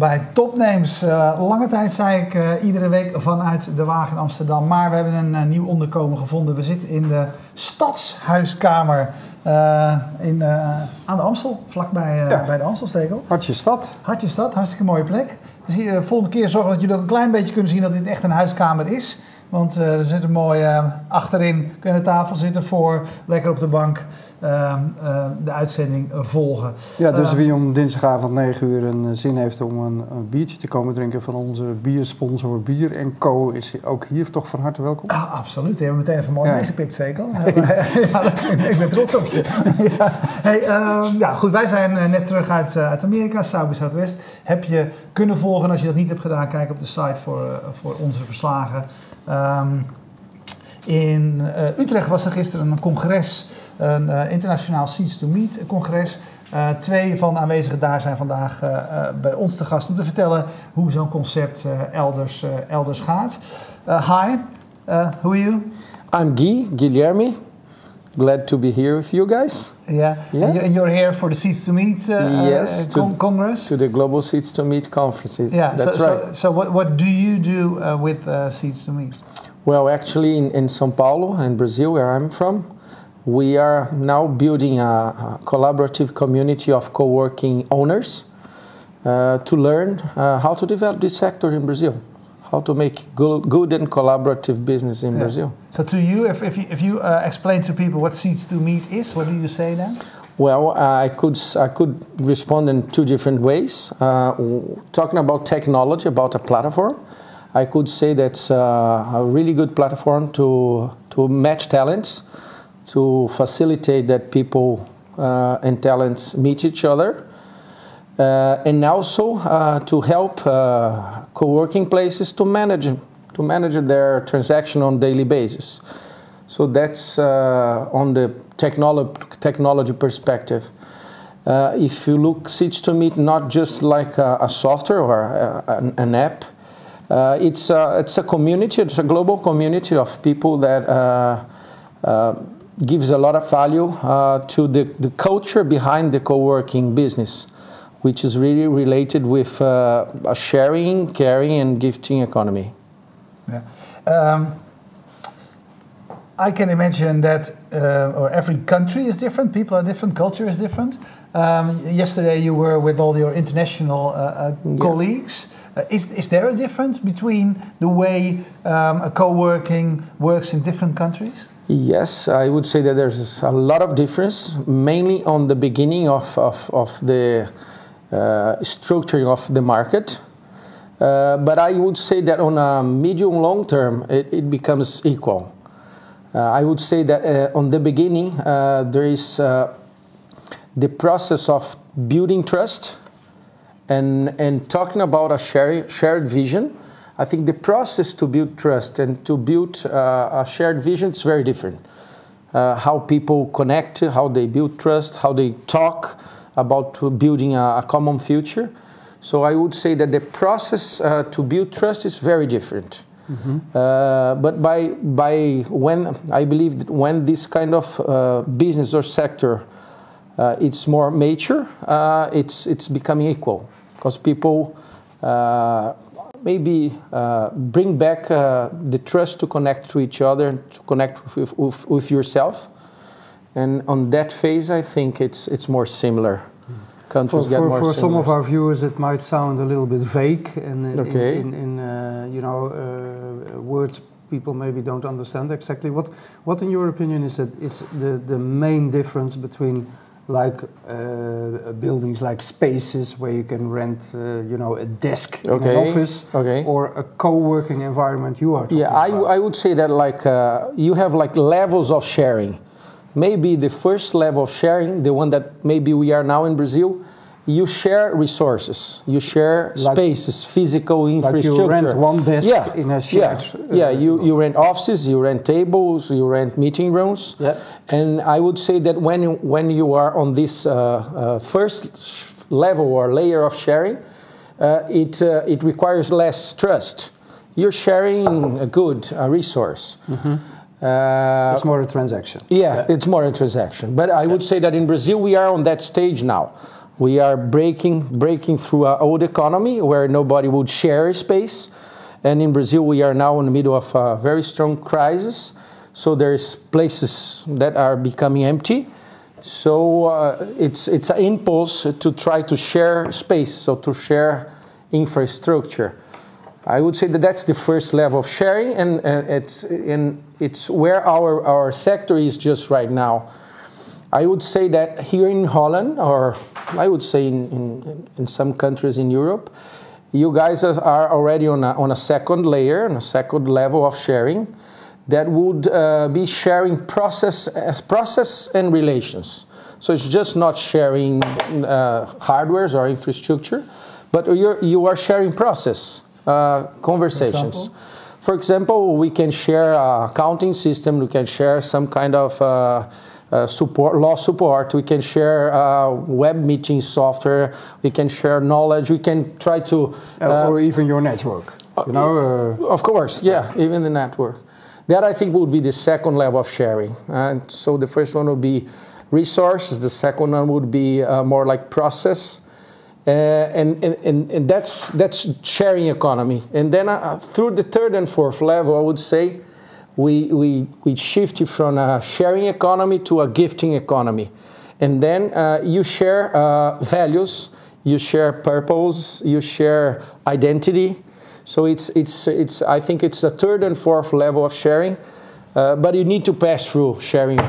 Bij Topnames. Uh, lange tijd zei ik uh, iedere week vanuit de Wagen Amsterdam. Maar we hebben een uh, nieuw onderkomen gevonden. We zitten in de Stadshuiskamer in, aan de Amstel, vlakbij ja. bij de Amstelstekel. Hartje Stad. Hartje Stad, hartstikke mooie plek. Dus hier, de volgende keer zorgen dat jullie ook een klein beetje kunnen zien dat dit echt een huiskamer is. Want er zit een mooi achterin, kun je aan de tafel zitten voor, lekker op de bank. Ehm, eh, de uitzending volgen. Ja, dus wie om dinsdagavond 9 uur een eh, zin heeft om een, een, biertje te komen drinken van onze biersponsor Bier Co. is ook hier toch van harte welkom. Ah, absoluut, die hebben we meteen even mooi meegepikt, zeker. ja, ik ben trots op je. ja. Hey, ehm, ja, goed, wij zijn eh, net terug uit, uit Amerika, South by Southwest. Heb je kunnen volgen, als je dat niet hebt gedaan, kijk op de site voor, voor onze verslagen. In Utrecht was er gisteren een congres een uh, internationaal Seeds to Meet congres. Uh, twee van de aanwezigen daar zijn vandaag bij ons te gast om te vertellen hoe zo'n concept elders, elders gaat. hi, who are you? I'm Guy, Guilherme. Glad to be here with you guys. Yeah, yeah. And you're here for the Seats to Meet yes, to, Congress? To the Global Seats to Meet conferences. Yeah, that's so, right. So, so what, what do you do with Seats to Meet? Well, actually, in, in São Paulo, in Brazil, where I'm from, we are now building a, a collaborative community of co-working owners uh, to learn uh, how to develop this sector in Brazil, how to make good, and collaborative business in yeah. Brazil. So to you, if, if you, if you uh, explain to people what Seats to Meet is, what do you say then? Well, I could I could respond in two different ways. Uh, talking about technology, about a platform, I could say that's uh, a really good platform to to match talents to facilitate that people uh, and talents meet each other. Uh, and also uh, to help uh, co-working places to manage to manage their transaction on daily basis. So that's uh, on the technolo- technology perspective. Uh, if you look Seats to Meet not just like a, a software or a, an, an, app, it's, a, it's a community, it's a global community of people that gives a lot of value uh, to the, the culture behind the co-working business, which is really related with uh, a sharing, caring, and gifting economy. Yeah. Um, I can imagine that, uh, or every country is different, people are different, culture is different. Um, yesterday you were with all your international uh, uh, yeah. colleagues. Uh, is, is there a difference between the way um, a co-working works in different countries? Yes, I would say that there's a lot of difference, mainly on the beginning of, of, of the structuring of the market. Uh, but I would say that on a medium long term, it, it becomes equal. Uh, I would say that uh, on the beginning, uh, there is uh, the process of building trust and, and talking about a shared, shared vision I think the process to build trust and to build uh, a shared vision is very different. Uh, how people connect, how they build trust, how they talk about building a, a common future. So I would say that the process uh, to build trust is very different. Mm-hmm. Uh, but by by when I believe that when this kind of uh, business or sector uh, it's more mature, it's it's becoming equal because people maybe uh, bring back uh, the trust to connect to each other, to connect with, with, with, yourself. And on that phase, I think it's, it's more similar. Countries for, get for, more for some of our viewers, it might sound a little bit vague, and in, okay. in, in, in uh, you know uh, words people maybe don't understand exactly. What, what in your opinion, is that it's the, the main difference between like uh, buildings like spaces where you can rent, uh, you know, a desk okay. in an office, okay. or a co-working environment. You are. yeah, I, I would say that like uh, you have like levels of sharing. Maybe the first level of sharing, the one that maybe we are now in Brazil, you share resources, you share like, spaces, physical infrastructure. Like you rent one desk yeah. in a shared. Yeah, uh, yeah. You, you rent offices, you rent tables, you rent meeting rooms. Yeah. And I would say that when you, when you are on this uh, uh, first level or layer of sharing, uh, it uh, it requires less trust. You're sharing a good, a resource. Mm-hmm. Uh, it's more a transaction. Yeah, yeah, it's more a transaction. But I yeah. would say that in Brazil we are on that stage now We are breaking, breaking through an old economy where nobody would share space. And in Brazil, we are now in the middle of a very strong crisis. So there's places that are becoming empty. So uh, it's, it's an impulse to try to share space, so to share infrastructure. I would say that that's the first level of sharing, and, and it's, and it's where our, our sector is just right now. I would say that here in Holland, or I would say in, in, in some countries in Europe, you guys are already on a, on a second layer, on a second level of sharing that would uh, be sharing process, uh, process and relations. So it's just not sharing uh, hardwares or infrastructure, but you're, you are sharing process, uh, conversations. For example? We can share a accounting system, we can share some kind of uh, uh, support, law support. We can share uh, web meeting software. We can share knowledge. We can try to, uh, or even your network. You know, uh, of course, yeah, even the network. That I think would be the second level of sharing. And so the first one would be resources. The second one would be uh, more like process. Uh, and, and, and that's, that's sharing economy. And then through the third and fourth level, I would say we, we, we shift you from a sharing economy to a gifting economy. And then uh, you share uh, values, you share purpose, you share identity. So it's, it's, it's, I think it's the third and fourth level of sharing. Uh, but you need to pass through sharing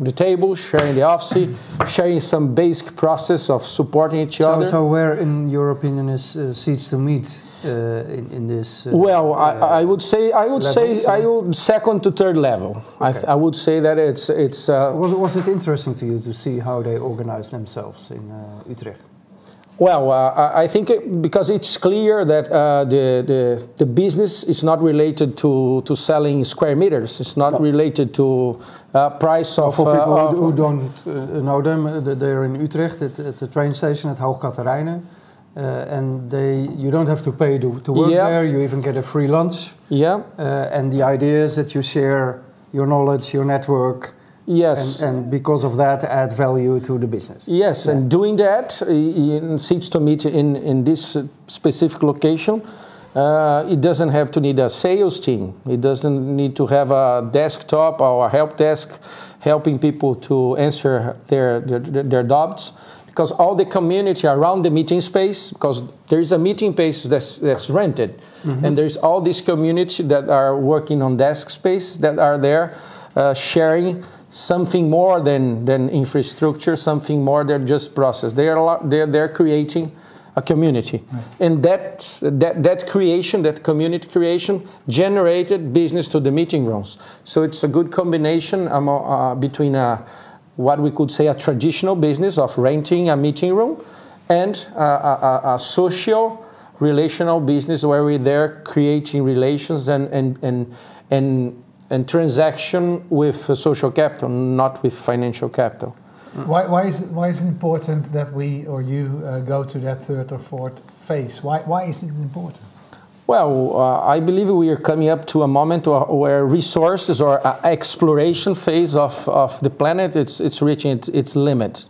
the table, sharing the office, sharing some basic process of supporting each so, other. So where, in your opinion, is uh, seats to meet uh, in, in, this? Uh, well, I, I, would say I would say I would second to third level. Okay. I, I, would say that it's it's. Uh, was, was it interesting to you to see how they organize themselves in Utrecht? Well, uh, I think it, because it's clear that uh, the, the, the business is not related to, to selling square meters. It's not no. related to uh, price of. For people who, who, don't know them, they're in Utrecht at, at the train station at Hoog Catharijne. Uh, and they you don't have to pay to, to work yeah. there. You even get a free lunch. Yeah. Uh, and the idea is that you share your knowledge, your network. Yes. And, and because of that, add value to the business. Yes, yeah. and doing that in seats to meet in in this specific location. Uh, it doesn't have to need a sales team. It doesn't need to have a desktop or a help desk helping people to answer their, their, their doubts because all the community around the meeting space, because there is a meeting space that's, that's rented, mm-hmm. and there's all this community that are working on desk space that are there uh, sharing something more than, than infrastructure, something more than just process. They are they're, they're creating a community, right. and that, that that creation, that community creation, generated business to the meeting rooms. So it's a good combination um, uh, between a what we could say a traditional business of renting a meeting room and a, a, a social relational business where we're there creating relations and, and, and, and, and transaction with social capital, not with financial capital. Why, why, is, it, why is it important that we or you uh, go to that third or fourth phase? Why, why is it important? Well, uh, I believe we are coming up to a moment where resources or uh, exploration phase of, of the planet it's, it's reaching its, its limit.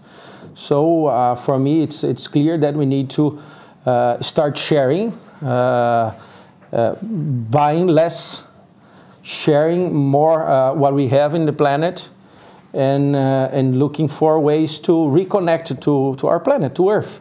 So uh, for me, it's, it's clear that we need to uh, start sharing, uh, uh, buying less, sharing more uh, what we have in the planet, and, uh, and looking for ways to reconnect to, to our planet, to Earth.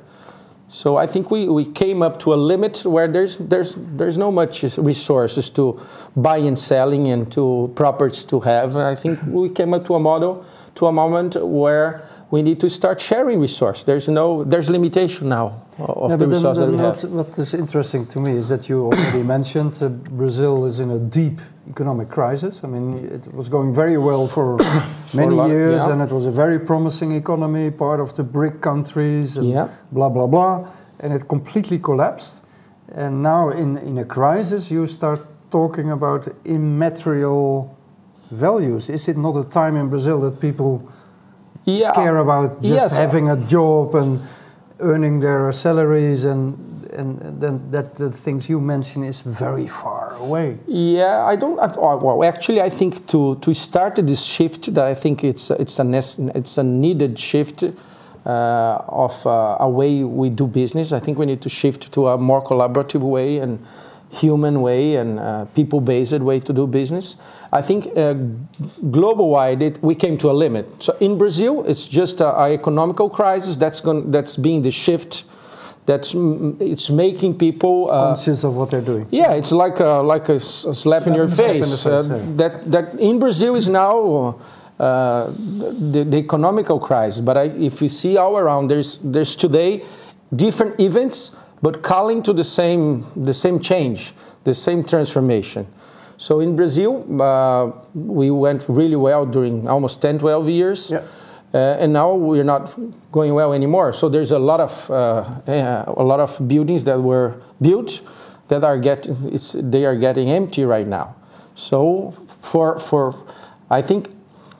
So I think we, we came up to a limit where there's, there's, there's no much resources to buy and selling and to properties to have. I think we came up to a model, to a moment where we need to start sharing resource. There's no, there's limitation now of yeah, the that we have. What is interesting to me is that you already mentioned uh, Brazil is in a deep economic crisis. I mean, it was going very well for, for many years, yeah. and it was a very promising economy, part of the BRIC countries, and yeah. blah blah blah, and it completely collapsed. And now, in in a crisis, you start talking about immaterial values. Is it not a time in Brazil that people yeah. care about just yes. having a job and earning their salaries and and then that the things you mention is very far away. Yeah, I don't. Well, actually, I think to to start this shift, that I think it's it's a it's a needed shift. Uh, of uh, a way we do business. I think we need to shift to a more collaborative way and human way and uh, people-based way to do business. I think uh, global-wide, it, we came to a limit. So in Brazil, it's just an economical crisis that's going, that's being the shift. That's it's making people uh, conscious of what they're doing. Yeah, it's like a, like a, a slap, slap, in your face. In face uh, that that in Brazil is now. Uh, the, the, economical crisis, but I, if we see all around, there's there's today different events but calling to the same, the same change, the same transformation. So in Brazil, uh, we went really well during almost 10, 12 years. Yeah. Uh, and now we're not going well anymore. So there's a lot of uh, a lot of buildings that were built that are getting they are getting empty right now. So for for I think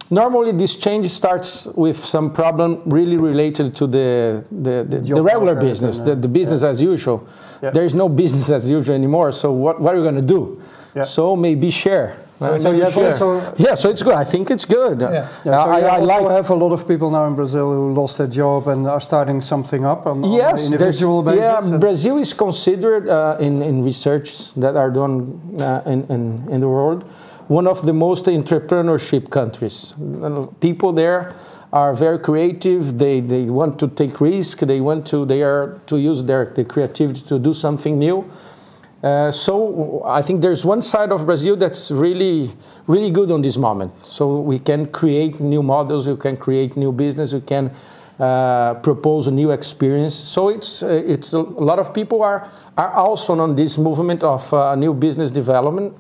Normally, this change starts with some problem really related to the, the, the, the regular business, the, the business yeah. as usual. Yeah. There is no business as usual anymore, so what, what are you going to do? Yeah. So maybe share. So, so you also yeah, so it's good. I think it's good. Yeah. yeah. So I, I, also like have a lot of people now in Brazil who lost their job and are starting something up on, yes, on an individual basis. Yeah, Brazil is considered uh, in in research that are done uh, in, in in the world one of the most entrepreneurship countries. People there are very creative. They, they want to take risk. They want to they are to use their, their creativity to do something new. Uh, so I think there's one side of Brazil that's really really good on this moment. So we can create new models. We can create new business. We can uh, propose a new experience. So it's it's a, a, lot of people are are also on this movement of uh, new business development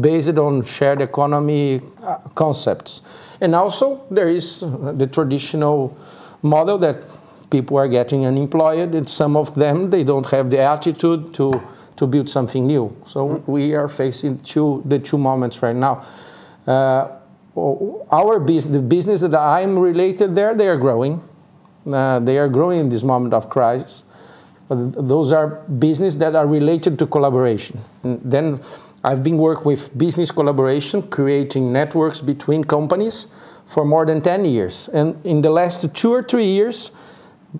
based on shared economy uh, concepts. And also, there is the traditional model that people are getting unemployed, and some of them they don't have the attitude to to build something new. So mm-hmm. we are facing two the two moments right now. Uh, our business, the business that I'm related there, they are growing. Uh, they are growing in this moment of crisis. But those are business that are related to collaboration. And then I've been working with business collaboration, creating networks between companies for more than 10 years. And in the last two or three years,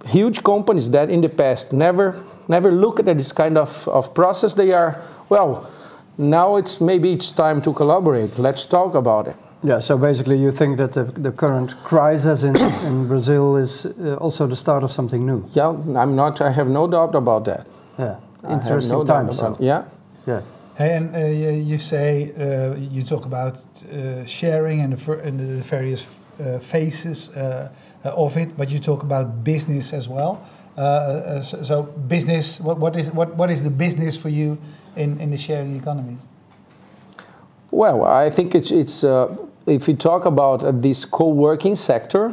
huge companies that in the past never never looked at this kind of, of process, they are, well, now it's maybe it's time to collaborate. Let's talk about it. Yeah, so basically you think that the, the current crisis in, in Brazil is uh, also the start of something new? Yeah, I'm not, I have no doubt about that. Yeah, interesting no times. So. Yeah. Yeah. Hey, and uh, you say uh, you talk about uh, sharing and the, and the various uh, phases uh, of it, but you talk about business as well. So, so, business, what, what is what, what is the business for you in, in the sharing economy? Well, I think it's it's if you talk about this co-working sector,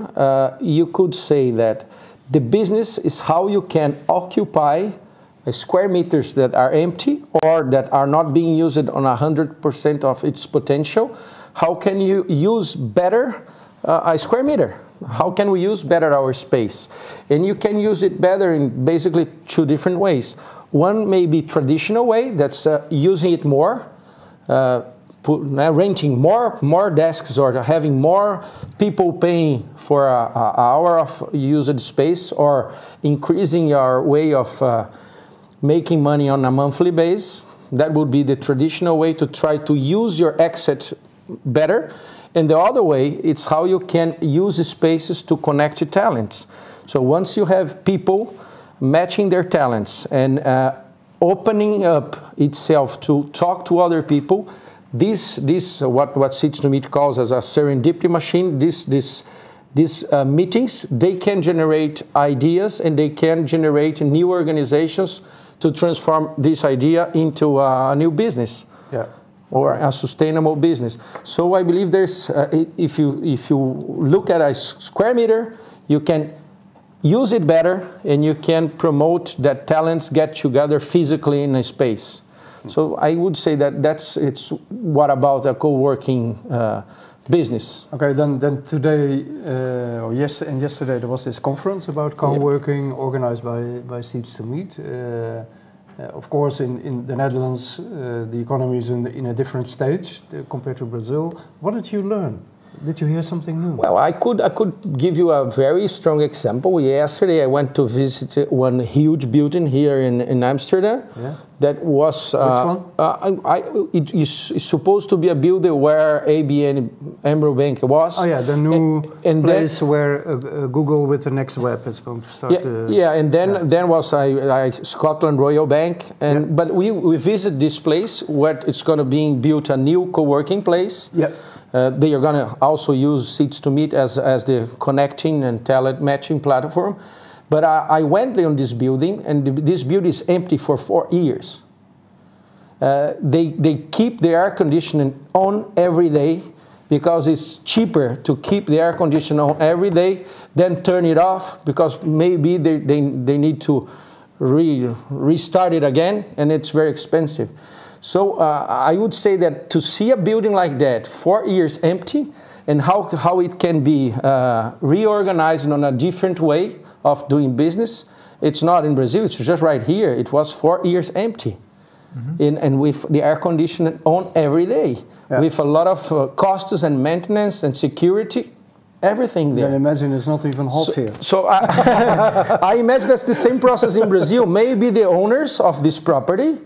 you could say that the business is how you can occupy square meters that are empty or that are not being used on 100% of its potential, how can you use better uh, a square meter? How can we use better our space? And you can use it better in basically two different ways. One may be traditional way, that's uh, using it more, uh, uh, renting more more desks or having more people paying for an hour of used space or increasing your way of uh, making money on a monthly base. That would be the traditional way to try to use your exit better. And the other way, it's how you can use spaces to connect to talents. So once you have people matching their talents and uh, opening up itself to talk to other people, this, this what, what Meet calls as a serendipity machine, this, this, these uh, meetings, they can generate ideas and they can generate new organizations to transform this idea into a new business. Yeah. Or a sustainable business. So I believe there's, uh, if you if you look at a square meter, you can use it better, and you can promote that talents get together physically in a space. So I would say that that's it's what about a co-working uh, business. Okay, then then today uh, or yes, and yesterday there was this conference about co-working organized by by Seats to Meet. Uh, uh, of course, in, in the Netherlands, uh, the economy is in, in a different stage compared to Brazil. What did you learn Did you hear something new? Well, I could I could give you a very strong example. Yesterday, I went to visit one huge building here in, in Amsterdam. Yeah. That was uh, which one? Uh, I, I, it is supposed to be a building where ABN AMRO Bank was. Oh yeah, the new and, and place then, where uh, uh, Google with the next web is going to start. Yeah, yeah and then yeah. then was I, I, Scotland Royal Bank, and yeah. but we we visit this place where it's going to be built a new co-working place. Yeah uh, they are going to also use Seats to Meet as, as the connecting and talent matching platform. But I, I went there on this building, and the, this building is empty for four years. Uh, they, they keep the air conditioning on every day because it's cheaper to keep the air conditioning on every day than turn it off because maybe they, they, they need to re, restart it again and it's very expensive. So uh, I would say that to see a building like that, four years empty, and how, how it can be uh, reorganized on a different way of doing business, it's not in Brazil, it's just right here. It was four years empty. Mm-hmm. In, and with the air conditioning on every day, yeah. with a lot of uh, costs and maintenance and security, everything there. I imagine it's not even hot so, here. So I, I imagine that's the same process in Brazil. Maybe the owners of this property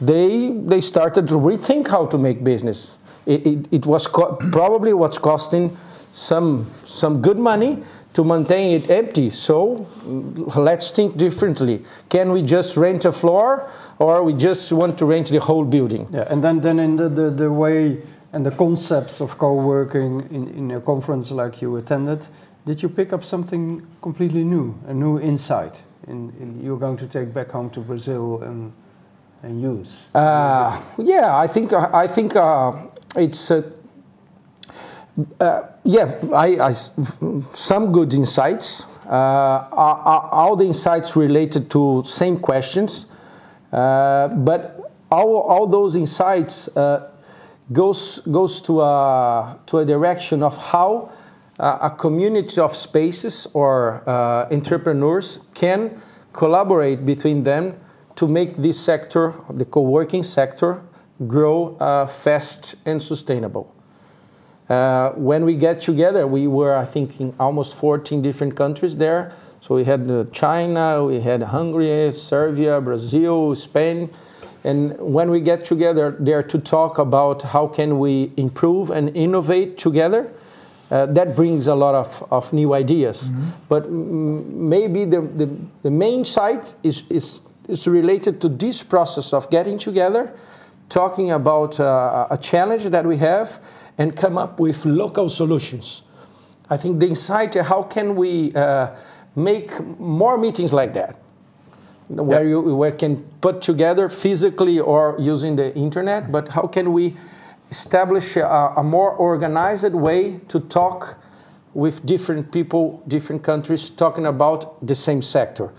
they, they started to rethink how to make business. It, it, it was probably what's costing some, some good money to maintain it empty. So mm, let's think differently. Can we just rent a floor or we just want to rent the whole building? Yeah, and then, then in the, the, the way and the concepts of co-working in, in a conference like you attended, did you pick up something completely new, a new insight in, in you're going to take back home to Brazil and and use? Uh, yeah, I think uh, I think uh, it's. Uh, uh yeah, I, I, some good insights. Uh, all the insights related to same questions, but all, all those insights goes goes to a to a direction of how a community of spaces or entrepreneurs can collaborate between them to make this sector, the co-working sector, grow uh, fast and sustainable. Uh, when we get together, we were, I think, in almost 14 different countries there. So we had uh, China, we had Hungary, Serbia, Brazil, Spain. And when we get together there to talk about how can we improve and innovate together, uh, that brings a lot of, of new ideas. Mm -hmm. But maybe the, the, the main side is, is is related to this process of getting together, talking about uh, a challenge that we have, and come up with local solutions. I think the insight, how can we uh, make more meetings like that? Where you where can put together physically or using the internet, but how can we establish a, a more organized way to talk with different people, different countries, talking about the same sector?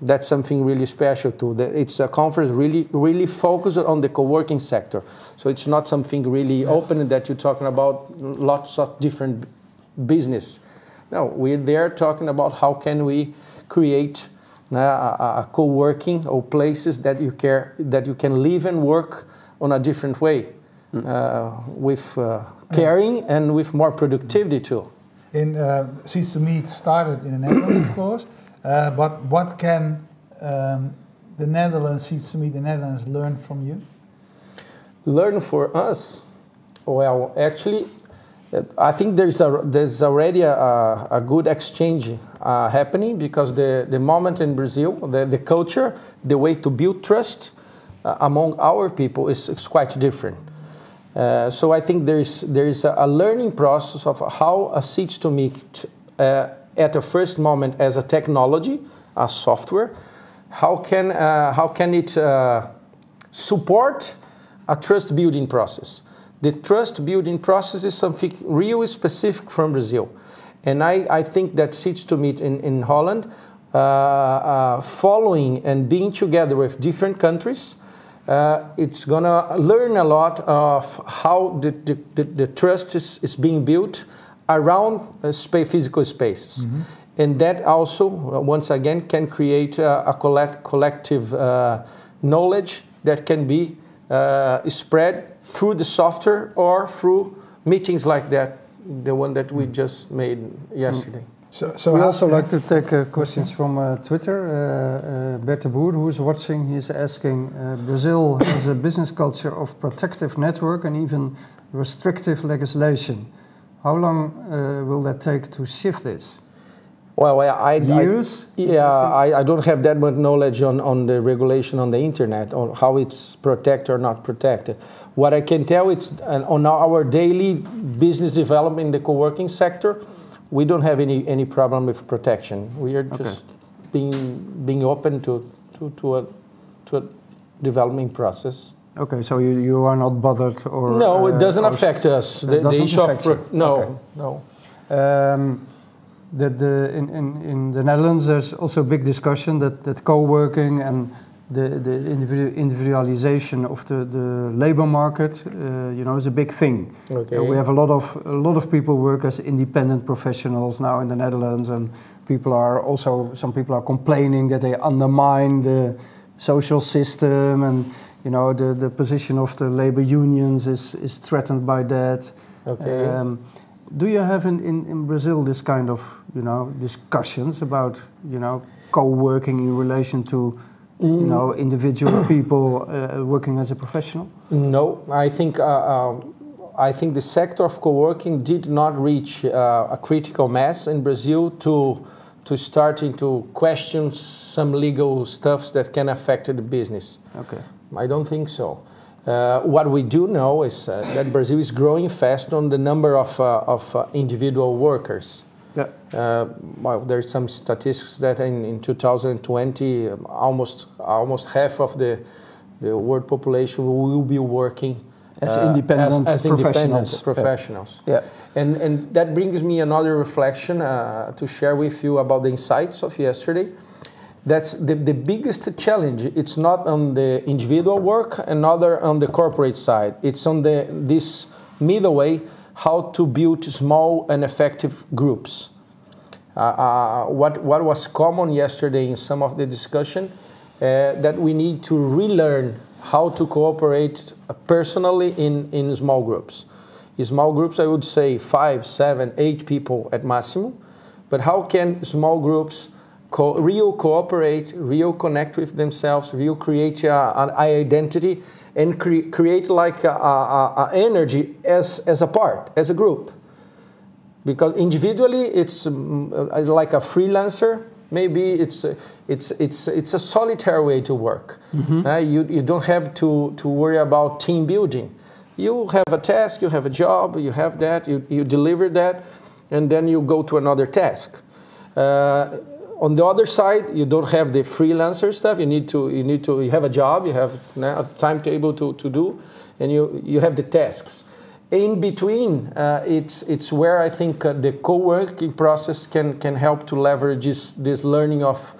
That's something really special too. It's a conference really, really focused on the co-working sector. So it's not something really open that you're talking about lots of different business. No, we're there talking about how can we create uh, a, a co-working or places that you care that you can live and work on a different way, mm. uh, with uh, caring and with more productivity too. In uh, Seats to Meet started in the Netherlands, of course. Uh, but what can um, the Netherlands, seats to meet the Netherlands, learn from you? Learn for us? Well, actually, I think there's a there's already a, a good exchange uh, happening because the, the moment in Brazil, the, the culture, the way to build trust uh, among our people is, is quite different. Uh, so I think there's there is a, a, learning process of how a seats to meet uh, at the first moment as a technology, a software, how can, uh, how can it uh, support a trust building process? The trust building process is something really specific from Brazil. And I, I think that Seats to Meet in, in Holland, uh, uh following and being together with different countries, uh, it's gonna learn a lot of how the, the, the, the trust is, is being built around uh, space, physical spaces. Mm -hmm. And that also, uh, once again, can create uh, a collect collective uh, knowledge that can be uh, spread through the software or through meetings like that the one that we just made yesterday. So, so we also like to take uh, questions from uh, Twitter. Uh, uh, Bert Boer, who is watching, he's asking: uh, Brazil has a business culture of protective network and even restrictive legislation. How long uh, will that take to shift this? Well, I, I years. I, yeah, I, I don't have that much knowledge on, on the regulation on the internet on how it's protected or not protected. What I can tell it's on our daily business development in the co-working sector, we don't have any, any problem with protection. We are just okay. being being open to to, to a to a developing process. Okay, so you, you are not bothered or no, it doesn't uh, affect us. The, doesn't the issue affect of no, okay. no. Um, the, the, in, in, in the Netherlands, there's also a big discussion that, that co-working and the, the individualization of the, the labor market, uh, you know, is a big thing. Okay. Uh, we have a lot of a lot of people work as independent professionals now in the Netherlands, and people are also some people are complaining that they undermine the social system and you know, the, the position of the labor unions is, is threatened by that. Okay. Um, do you have in, in, in Brazil this kind of, you know, discussions about, you know, co-working in relation to, mm. you know, individual people uh, working as a professional? No, I think uh, um, I think the sector of co-working did not reach uh, a critical mass in Brazil to to starting to question some legal stuffs that can affect the business. Okay. I don't think so. Uh, what we do know is uh, that Brazil is growing fast on the number of, uh, of uh, individual workers. Yeah. Uh, well, there's some statistics that in, in 2020, um, almost almost half of the the world population will be working as uh, independent as, as professionals. Independent professionals. Yeah. And and that brings me another reflection to share with you about the insights of yesterday that's the, the biggest challenge. It's not on the individual work, another on the corporate side. It's on the this middle way how to build small and effective groups. Uh, uh, what what was common yesterday in some of the discussion uh, that we need to relearn how to cooperate personally in in small groups. In small groups, I would say five, seven, eight people at maximum. But how can small groups co real cooperate, real connect with themselves, real create uh, an identity, and cre create like a, a, a, energy as, as a part, as a group. Because individually, it's um, uh, like a freelancer. Maybe it's a, it's it's it's a solitary way to work. Mm -hmm. uh, you you don't have to to worry about team building. You have a task, you have a job, you have that, you you deliver that, and then you go to another task. Uh, on the other side, you don't have the freelancer stuff. You need to you need to you have a job, you have a timetable to, to do, and you you have the tasks. In between, uh, it's it's where I think uh, the co-working process can can help to leverage this, this learning of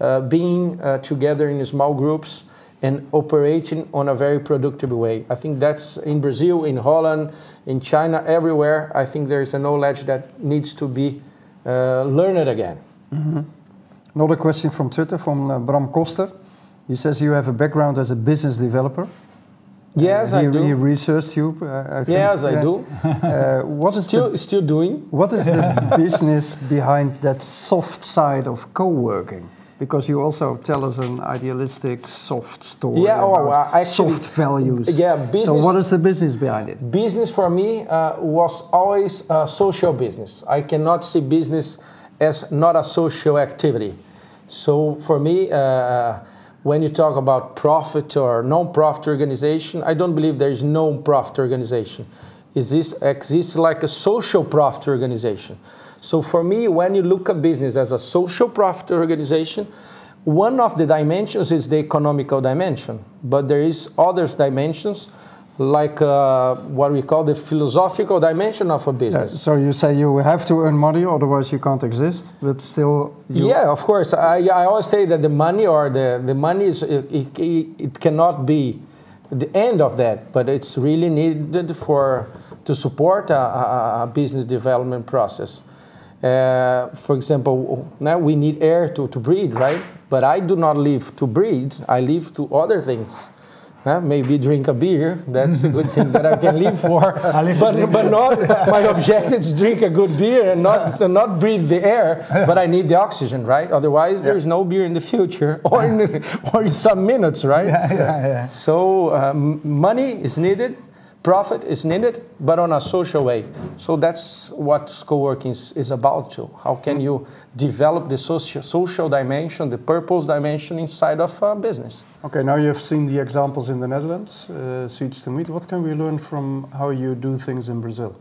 uh, being uh, together in small groups and operating on a very productive way. I think that's in Brazil, in Holland, in China, everywhere. I think there is a knowledge that needs to be uh, learned again. Mm -hmm. Another question from Twitter from uh, Bram Koster. He says you have a background as a business developer. Yes, uh, he, I do. He researched you. Uh, I think. Yes, I do. Uh, what is still the, still doing? What is the business behind that soft side of co-working? Because you also tell us an idealistic soft story. Yeah, oh, well, actually, soft values. Yeah, business. So what is the business behind it? Business for me uh, was always a social business. I cannot see business as not a social activity. So for me, uh, when you talk about profit or non-profit organization, I don't believe there is non-profit organization. Is this exists like a social profit organization? So for me, when you look at business as a social profit organization, one of the dimensions is the economical dimension, but there is others dimensions like uh, what we call the philosophical dimension of a business. Yeah, so you say you have to earn money, otherwise you can't exist, but still. yeah, of course. I, I always say that the money or the, the money is it, it, it, cannot be the end of that, but it's really needed for to support a, a, a business development process. Uh, for example, now we need air to, to breathe, right? But I do not live to breathe. I live to other things Huh? Maybe drink a beer. That's a good thing that I can live for. but, but not my objective is drink a good beer and not not breathe the air. But I need the oxygen, right? Otherwise, yeah. there's no beer in the future or in or in some minutes, right? Yeah, yeah, yeah. So um, money is needed profit is needed, but on a social way. So that's what co-working is, is about too. How can you develop the social, social dimension, the purpose dimension inside of a business? Okay, now you've seen the examples in the Netherlands, uh, Seats to Meet. What can we learn from how you do things in Brazil?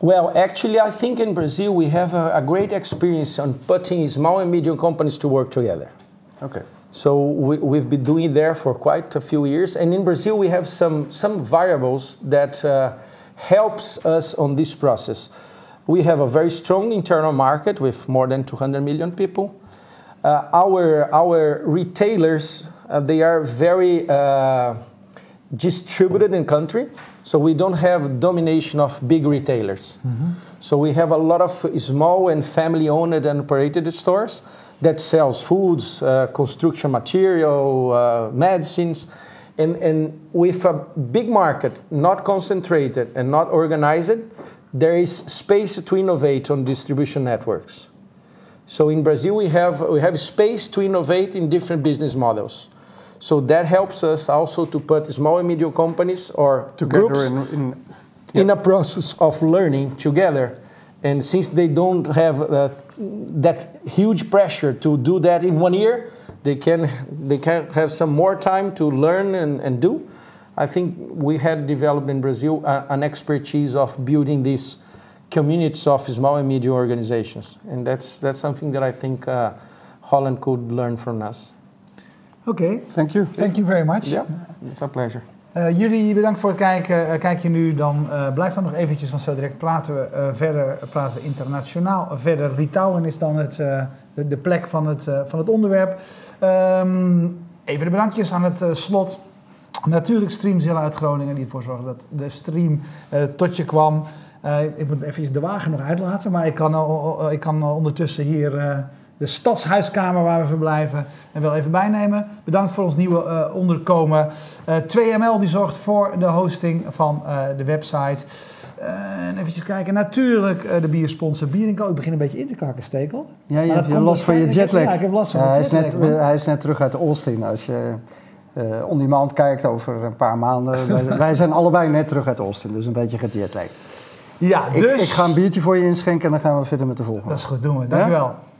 Well, actually, I think in Brazil we have a, a great experience on putting small and medium companies to work together. Okay. So we, have been doing there for quite a few years. And in Brazil, we have some, some variables that uh, helps us on this process. We have a very strong internal market with more than 200 million people. Uh, our, our retailers, uh, they are very uh, distributed in country. So we don't have domination of big retailers. Mm -hmm. So we have a lot of small and family-owned and operated stores that sells foods, uh, construction material, uh, medicines. And, and with a big market, not concentrated and not organized, there is space to innovate on distribution networks. So in Brazil, we have, we have space to innovate in different business models. So that helps us also to put small and medium companies or together groups in, in, in a process of learning together. And since they don't have uh, that huge pressure to do that in one year. They can they can have some more time to learn and, and do. I think we had developed in Brazil a, an expertise of building these communities of small and medium organizations, and that's that's something that I think uh, Holland could learn from us. Okay, thank you. Thank you very much. Yeah, it's a pleasure. Uh, jullie bedankt voor het kijken. Uh, kijk je nu, dan uh, blijf dan nog eventjes, want zo direct praten we verder, praten we internationaal. Verder, Litouwen is dan het, de, de, plek van het, van het onderwerp. Um, even de bedankjes aan het slot. Natuurlijk Streamzilla uit Groningen, die ervoor zorgde dat de stream tot je kwam. ik moet even de wagen nog uitlaten, maar ik kan, ik kan ondertussen hier de stadshuiskamer waar we verblijven. En wil even bijnemen. Bedankt voor ons nieuwe uh, onderkomen. Uh, eh, 2ML die zorgt voor de hosting van uh, de website. en even kijken. Natuurlijk de biersponsor Bierenco. Ik begin een beetje in te kakken, Stekel. Ja, je hebt last van je jetlag. Ja, ik heb last van ja, jetlag. Hij is, net, hij is net terug uit Austin. Als je uh, on demand kijkt over een paar maanden. wij, wij, zijn allebei net terug uit Austin. Dus een beetje gejetlag. Ja, dus... Ik, ik, ga een biertje voor je inschenken en dan gaan we verder met de volgende. Dat is goed, doen we. Dankjewel. Ja?